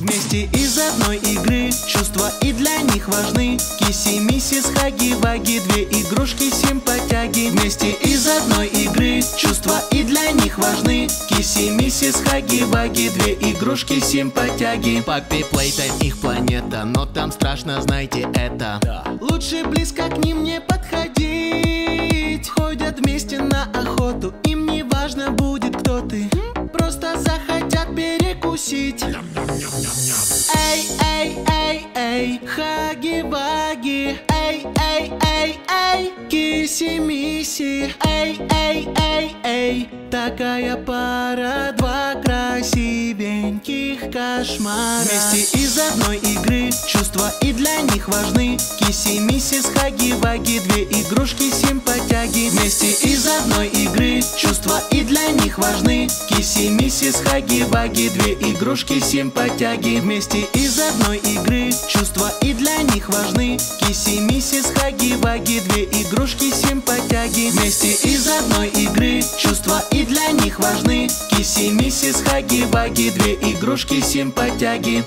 Вместе из одной игры Чувства и для них важны. Кисси Мисси, Хагги Вагги Две игрушки симпатяги Вместе из одной игры Чувства и для них важны. Кисси Мисси, Хагги Вагги Две игрушки симпатяги Poppy Playtime их планета Но там страшно, знайте это. Лучше близко к ним не подходить. Ходят вместе на охоту Им не важно будет перекусить. Эй, эй, эй, эй, эй, киси-миси Эй, эй, эй, эй, такая пара Два красивеньких кошмара. Вместе из одной игры Чувства и для них важны. Киси-миссис, хаги-ваги Две игрушки симпатяги Вместе из одной игры Чувства и для них важны. Киси-миссис, хаги-ваги Две игрушки симпатяги Вместе из одной игры Чувства и для них важны. Киси-миссис, хаги-ваги Две игрушки симпатяги Вместе из одной игры. Чувства и для них важны. Киси-миссис, хаги-ваги Две игрушки симпатяги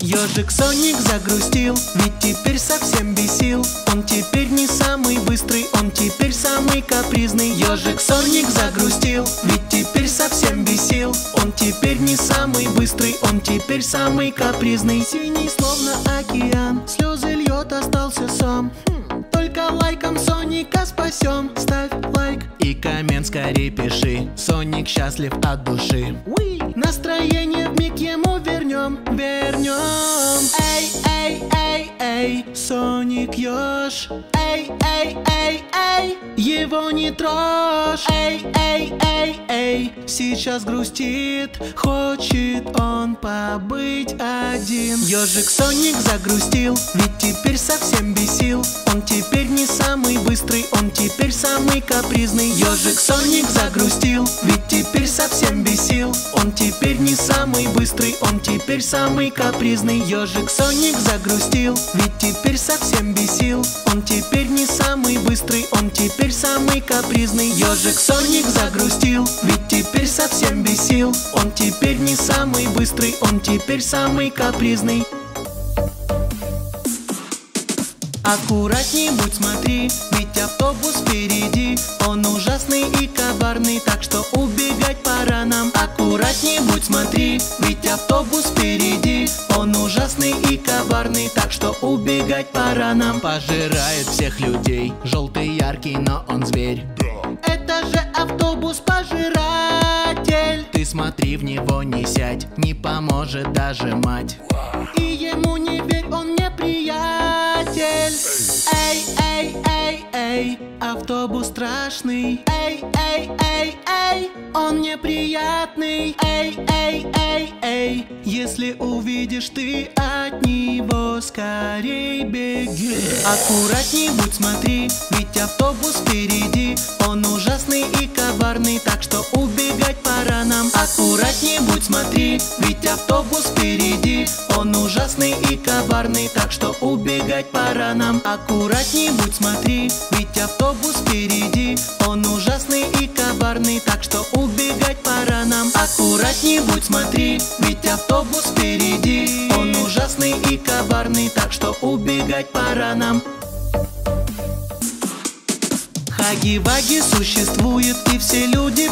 Ежик Соник загрустил, ведь теперь совсем бесил. Он теперь не самый быстрый, он теперь самый капризный. Ежик Соник загрустил, ведь теперь совсем бесил. Он теперь не самый быстрый, он теперь самый капризный. Синий словно океан, слезы льет, остался сам. Хм, Только лайком Соника спасем, ставь лайк И коммент скорее пиши. Соник счастлив от души! Настроение в миг ему вернем, вернем Эй, эй, эй, эй, Соник Ёж. Эй, эй, эй, эй, его не трожь. Эй, эй, эй, сейчас грустит Хочет он побыть один. Ежик Соник загрустил, ведь теперь совсем бесил. Он теперь не самый быстрый, он теперь самый капризный. Ежик Соник загрустил, ведь теперь совсем бесил Он теперь не самый быстрый, он теперь самый капризный. Ежик Соник загрустил, ведь теперь совсем бесил. Он теперь не самый быстрый, он теперь самый капризный. Ежик Соник загрустил, ведь теперь совсем бесил. Он теперь не самый быстрый, он теперь самый капризный Аккуратней будь смотри, ведь автобус впереди. Он ужасный и коварный, так что убегать пора нам. Аккуратней будь смотри, ведь автобус впереди. Он ужасный и коварный, так что убегать пора нам. Пожирает всех людей Желтый яркий, но он зверь. Это же автобус пожиратель. Ты смотри в него не сядь Не поможет даже мать. И ему не верь, приятель Эй, эй, эй, эй, автобус страшный. Эй, эй, эй, эй, он неприятный. Эй, эй, эй, эй, если увидишь ты от него скорей беги. Аккуратней будь смотри, ведь автобус впереди. Он ужасный и коварный, так что убегать пора нам. Аккуратней будь смотри, ведь автобус впереди Он ужасный и коварный, так что убегать пора нам. Аккуратней будь смотри, ведь автобус впереди. Он ужасный и коварный, так что убегать пора нам. Аккуратней будь смотри, ведь автобус впереди. Он ужасный и коварный, так что убегать пора нам. Хаги-ваги существует и все люди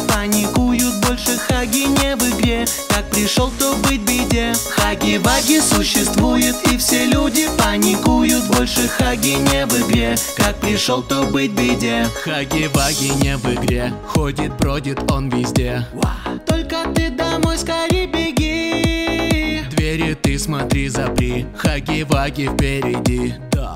Хаги-ваги существует и все люди паникуют. Больше хаги не в игре, как пришел, то быть беде. Хаги-ваги не в игре. Ходит, бродит он везде. Только ты домой скорее беги. Двери ты смотри, запри. Хаги-ваги впереди.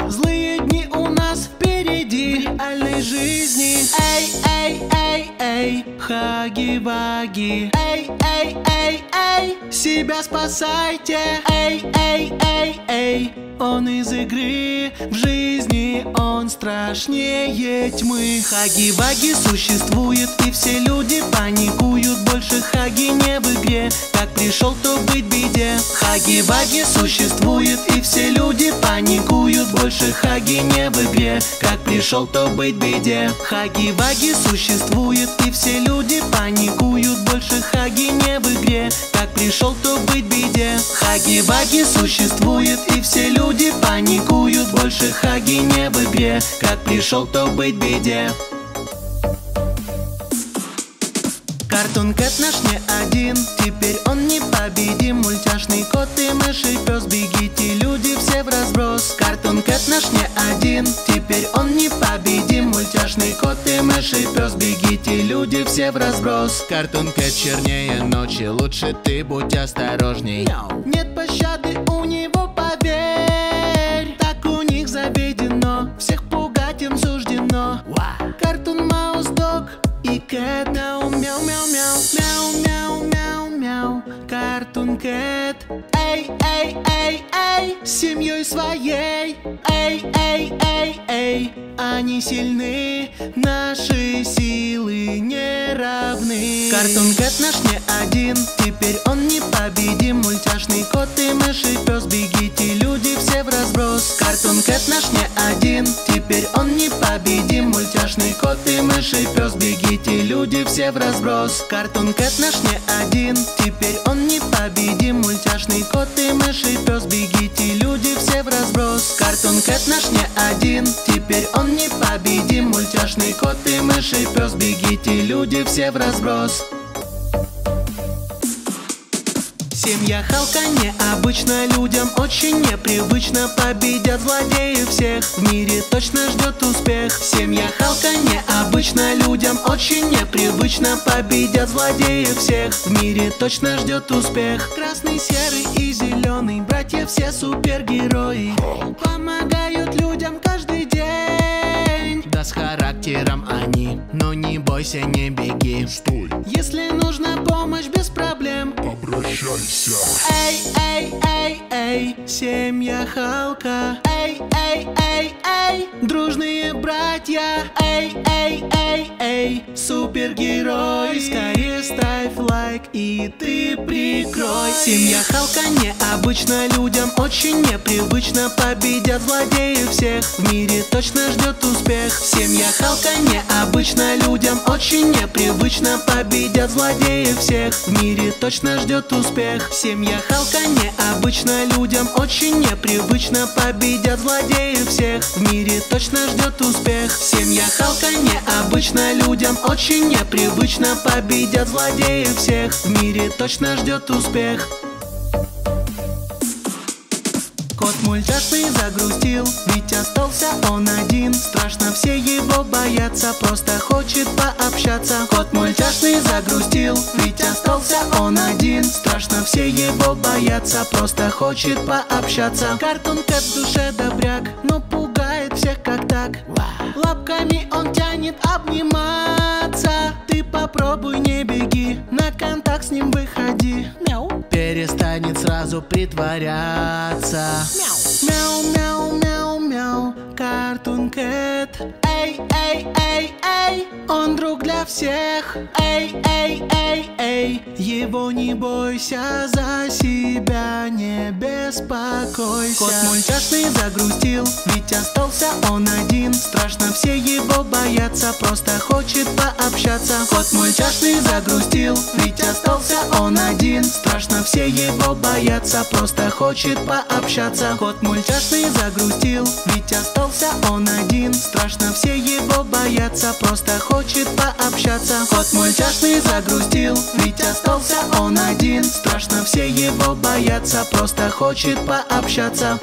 Злые дни у нас впереди. В реальной жизни. Эй, эй, эй, эй, хаги-ваги Эй, эй, эй, эй, себя спасайте. Эй, эй, эй, эй, он из игры. В жизни он страшнее тьмы. Хаги-ваги существует и все люди паникуют. Больше хаги не в игре, как пришел, то быть беде. Хаги-ваги существует и все люди паникуют. Больше хаги не в игре, как пришел, то быть беде. Хаги-ваги существует и все люди паникуют Больше хаги не в игре, как Хаги существует и все люди паникуют Больше Хаги не в игре. Как пришел, то быть беде. Картун Кэт наш не один Теперь он не победим Мультяшный кот и мыши пес Бегите, люди, все в разброс. Картун Кэт наш не один Теперь он не Мультяшный кот и мыши пес Бегите, люди, все в разброс. Картун Кэт чернее ночи Лучше ты будь осторожней. Нет пощады у него, поверь Так у них заведено. Всех пугать им суждено. Картун Маус Дог и Кэт Кэт Эй, эй, эй, эй Семьей своей. Эй, эй, эй, эй Они сильны Наши силы не равны Картун Кэт наш не один Теперь он не победим Мультяшный кот и мыши пес Бегите, люди, все в разброс. Картун Кэт наш не один Теперь он не победим Мультяшный кот и мыши пес Бегите, люди, все в разброс. Картун Кэт наш не один Теперь он не победим Мультяшный кот и мыши пес Бегите, люди, все в разброс. Картун Кэт наш не один Теперь он не победим Мультяшный кот и мыши пес Бегите, люди, все в разброс Семья Халка необычно людям очень непривычно. Победят злодеи всех, в мире точно ждет успех. Семья Халка необычно людям очень непривычно. Победят злодеи всех, в мире точно ждет успех. Красный, серый и зеленый, братья все супергерои. Помогают людям каждый день. Да с характером они Но не бойся, не беги. Стой, обращайся. Эй, эй, эй, эй, семья Халка Эй, эй, эй, эй, дружные братья Эй, эй, эй, эй, супергерой. Скорее ставь лайк и ты прикрой. Семья Халка необычно людям очень непривычно. Победят злодеи всех, в мире точно ждет успех. Семья Халка необычно людям очень непривычно. Победят злодеи всех, в мире точно ждет успех. Семья Халка необычно людям очень непривычно. Победят злодеи всех, в мире точно ждет успех. Семья Халка необычно людям очень непривычно. Победят злодеи всех, в мире точно ждет успех. Кот мультяшный загрустил, ведь остался он один. Страшно все его боятся, просто хочет пообщаться. Кот мультяшный загрустил, ведь остался он один. Страшно все его боятся, просто хочет пообщаться. Картун Кэт в душе добряк, но пугает всех как так. Лапками он тянет обниматься. Ты попробуй не беги, на контакт с ним выходи. Мяу. Перестанет сразу притворяться. Мяу, мяу, мяу, мяу, Картун Кэт. Эй, эй, эй, эй, он друг для всех. Эй, эй, эй, эй, его не бойся За себя не беспокойся. Кот мультяшный загрустил, ведь остался он один. Страшно все его боятся, просто хочет пообщаться. Кот мультяшный загрустил, ведь остался он один. Страшно все его боятся, просто хочет пообщаться. Кот мультяшный загрустил, ведь остался он один. Страшно все его боятся, просто хочет пообщаться. Кот мультяшный загрустил, ведь остался он один. Страшно все его боятся, просто хочет пообщаться